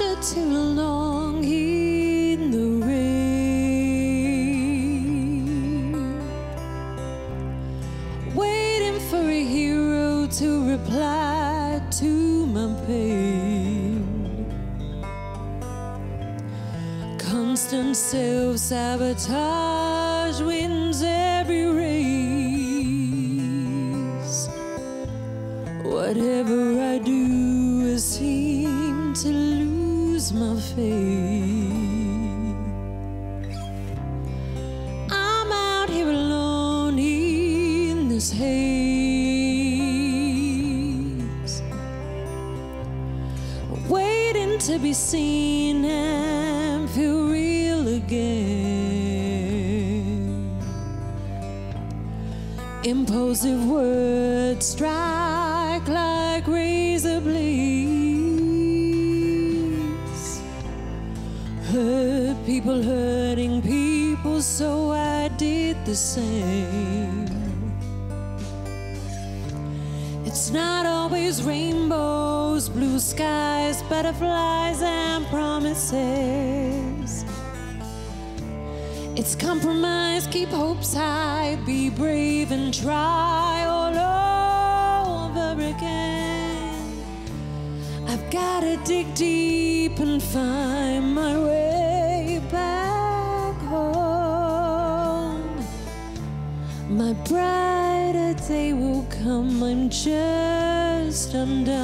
too long in the rain, waiting for a hero to reply to my pain. Constant self sabotage wins every race. Whatever I I'm out here alone in this haze, waiting to be seen and feel real again. Impulsive words strike people hurting people, so I did the same. It's not always rainbows, blue skies, butterflies, and promises. It's compromise, keep hopes high, be brave and try all over again. I've gotta dig deep and find my way My brighter day will come, I'm just undone.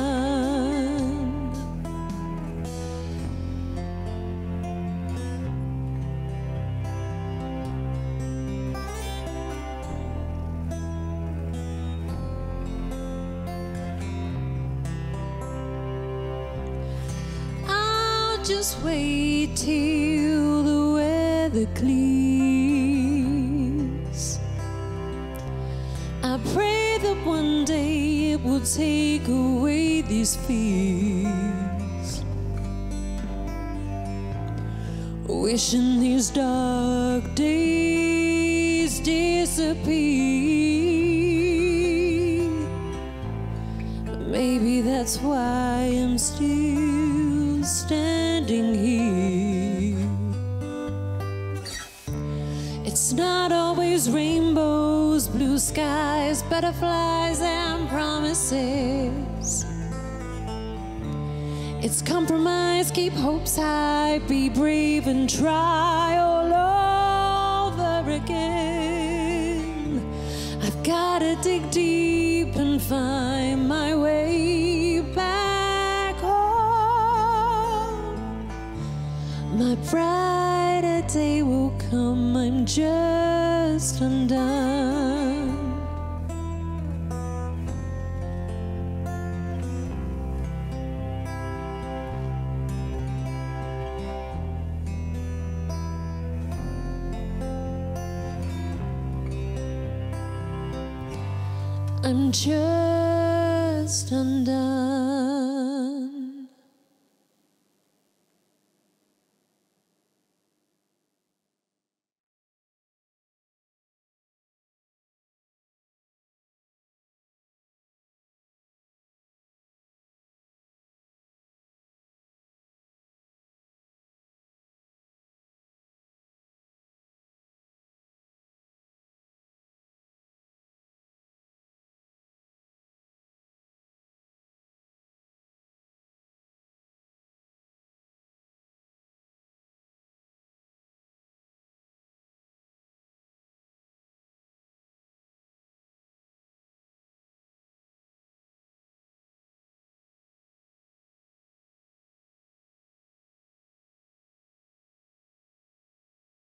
I'll just wait till the weather clears. Will take away these fears. Wishing these dark days disappear. Maybe that's why I'm still standing here. It's not always rainbows, blue skies, butterflies, and promises. It's compromise, keep hopes high, be brave and try all over again. I've gotta dig deep and find my way back home. My brighter day will come, I'm just undone. I'm just undone.